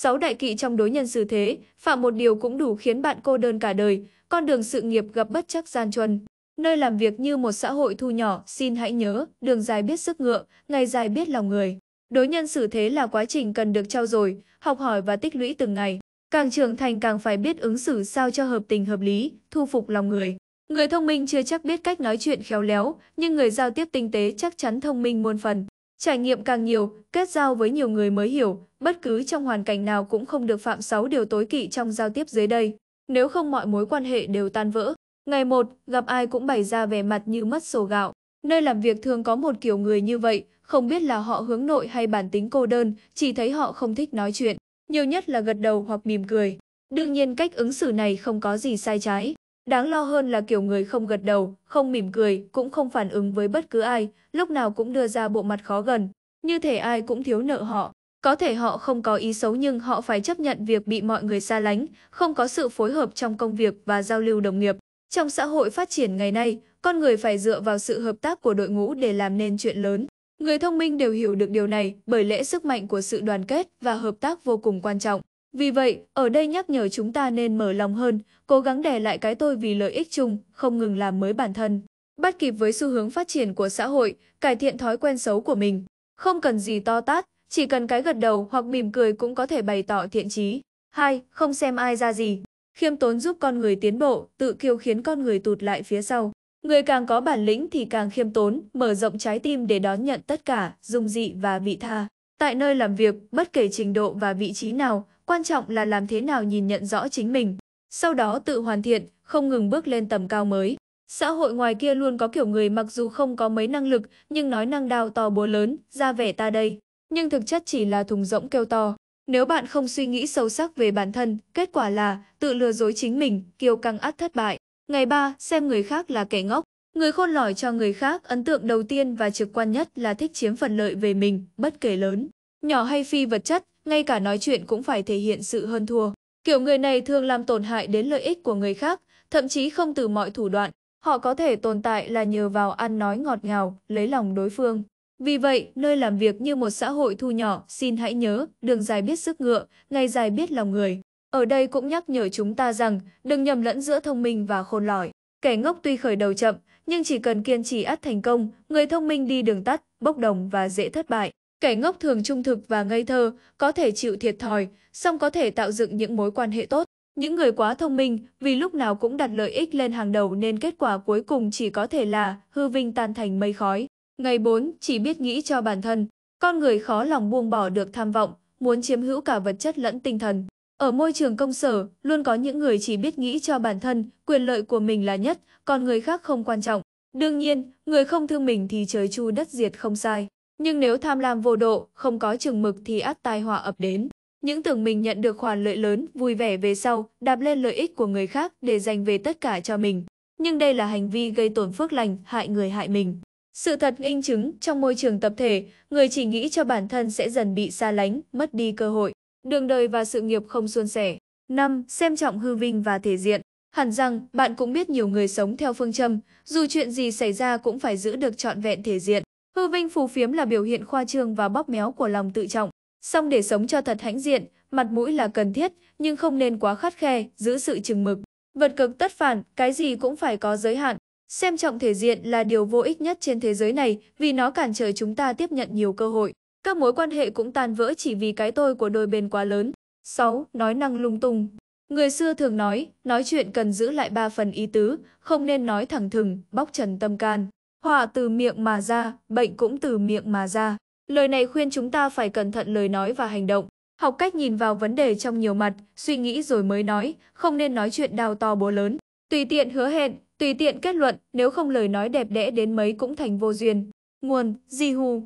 Sáu đại kỵ trong đối nhân xử thế, phạm một điều cũng đủ khiến bạn cô đơn cả đời, con đường sự nghiệp gặp bất chắc gian truân. Nơi làm việc như một xã hội thu nhỏ, xin hãy nhớ, đường dài biết sức ngựa, ngày dài biết lòng người. Đối nhân xử thế là quá trình cần được trau dồi, học hỏi và tích lũy từng ngày. Càng trưởng thành càng phải biết ứng xử sao cho hợp tình hợp lý, thu phục lòng người. Người thông minh chưa chắc biết cách nói chuyện khéo léo, nhưng người giao tiếp tinh tế chắc chắn thông minh muôn phần. Trải nghiệm càng nhiều, kết giao với nhiều người mới hiểu, bất cứ trong hoàn cảnh nào cũng không được phạm 6 điều tối kỵ trong giao tiếp dưới đây. Nếu không mọi mối quan hệ đều tan vỡ. Ngày một, gặp ai cũng bày ra vẻ mặt như mất sổ gạo. Nơi làm việc thường có một kiểu người như vậy, không biết là họ hướng nội hay bản tính cô đơn, chỉ thấy họ không thích nói chuyện. Nhiều nhất là gật đầu hoặc mỉm cười. Đương nhiên cách ứng xử này không có gì sai trái. Đáng lo hơn là kiểu người không gật đầu, không mỉm cười, cũng không phản ứng với bất cứ ai, lúc nào cũng đưa ra bộ mặt khó gần. Như thể ai cũng thiếu nợ họ. Có thể họ không có ý xấu nhưng họ phải chấp nhận việc bị mọi người xa lánh, không có sự phối hợp trong công việc và giao lưu đồng nghiệp. Trong xã hội phát triển ngày nay, con người phải dựa vào sự hợp tác của đội ngũ để làm nên chuyện lớn. Người thông minh đều hiểu được điều này bởi lẽ sức mạnh của sự đoàn kết và hợp tác vô cùng quan trọng. Vì vậy, ở đây nhắc nhở chúng ta nên mở lòng hơn, cố gắng đè lại cái tôi vì lợi ích chung, không ngừng làm mới bản thân. Bắt kịp với xu hướng phát triển của xã hội, cải thiện thói quen xấu của mình. Không cần gì to tát, chỉ cần cái gật đầu hoặc mỉm cười cũng có thể bày tỏ thiện chí. 2. Không xem ai ra gì. Khiêm tốn giúp con người tiến bộ, tự kiêu khiến con người tụt lại phía sau. Người càng có bản lĩnh thì càng khiêm tốn, mở rộng trái tim để đón nhận tất cả, dung dị và vị tha. Tại nơi làm việc, bất kể trình độ và vị trí nào, quan trọng là làm thế nào nhìn nhận rõ chính mình. Sau đó tự hoàn thiện, không ngừng bước lên tầm cao mới. Xã hội ngoài kia luôn có kiểu người mặc dù không có mấy năng lực, nhưng nói năng đao to búa lớn, ra vẻ ta đây. Nhưng thực chất chỉ là thùng rỗng kêu to. Nếu bạn không suy nghĩ sâu sắc về bản thân, kết quả là tự lừa dối chính mình, kiêu căng ắt thất bại. Ngày 3, xem người khác là kẻ ngốc. Người khôn lỏi cho người khác, ấn tượng đầu tiên và trực quan nhất là thích chiếm phần lợi về mình, bất kể lớn, nhỏ hay phi vật chất, ngay cả nói chuyện cũng phải thể hiện sự hơn thua. Kiểu người này thường làm tổn hại đến lợi ích của người khác, thậm chí không từ mọi thủ đoạn. Họ có thể tồn tại là nhờ vào ăn nói ngọt ngào, lấy lòng đối phương. Vì vậy, nơi làm việc như một xã hội thu nhỏ, xin hãy nhớ, đường dài biết sức ngựa, ngày dài biết lòng người. Ở đây cũng nhắc nhở chúng ta rằng, đừng nhầm lẫn giữa thông minh và khôn lỏi. Kẻ ngốc tuy khởi đầu chậm, nhưng chỉ cần kiên trì ắt thành công, người thông minh đi đường tắt, bốc đồng và dễ thất bại. Kẻ ngốc thường trung thực và ngây thơ, có thể chịu thiệt thòi, song có thể tạo dựng những mối quan hệ tốt. Những người quá thông minh vì lúc nào cũng đặt lợi ích lên hàng đầu nên kết quả cuối cùng chỉ có thể là hư vinh tan thành mây khói. Ngày 4, chỉ biết nghĩ cho bản thân. Con người khó lòng buông bỏ được tham vọng, muốn chiếm hữu cả vật chất lẫn tinh thần. Ở môi trường công sở, luôn có những người chỉ biết nghĩ cho bản thân, quyền lợi của mình là nhất, còn người khác không quan trọng. Đương nhiên, người không thương mình thì trời chu đất diệt không sai. Nhưng nếu tham lam vô độ, không có chừng mực thì ắt tai họa ập đến. Những tưởng mình nhận được khoản lợi lớn, vui vẻ về sau, đạp lên lợi ích của người khác để giành về tất cả cho mình. Nhưng đây là hành vi gây tổn phước lành, hại người hại mình. Sự thật in chứng, trong môi trường tập thể, người chỉ nghĩ cho bản thân sẽ dần bị xa lánh, mất đi cơ hội. Đường đời và sự nghiệp không suôn sẻ. 5. Xem trọng hư vinh và thể diện. Hẳn rằng, bạn cũng biết nhiều người sống theo phương châm, dù chuyện gì xảy ra cũng phải giữ được trọn vẹn thể diện. Hư vinh phù phiếm là biểu hiện khoa trương và bóp méo của lòng tự trọng. Song để sống cho thật hãnh diện, mặt mũi là cần thiết, nhưng không nên quá khắt khe, giữ sự chừng mực. Vật cực tất phản, cái gì cũng phải có giới hạn. Xem trọng thể diện là điều vô ích nhất trên thế giới này vì nó cản trở chúng ta tiếp nhận nhiều cơ hội. Các mối quan hệ cũng tan vỡ chỉ vì cái tôi của đôi bên quá lớn. 6. Nói năng lung tung. Người xưa thường nói, nói chuyện cần giữ lại ba phần ý tứ, không nên nói thẳng thừng, bóc trần tâm can. Họa từ miệng mà ra, bệnh cũng từ miệng mà ra. Lời này khuyên chúng ta phải cẩn thận lời nói và hành động. Học cách nhìn vào vấn đề trong nhiều mặt, suy nghĩ rồi mới nói, không nên nói chuyện đào to bố lớn. Tùy tiện hứa hẹn, tùy tiện kết luận, nếu không lời nói đẹp đẽ đến mấy cũng thành vô duyên. Nguồn, Di Hu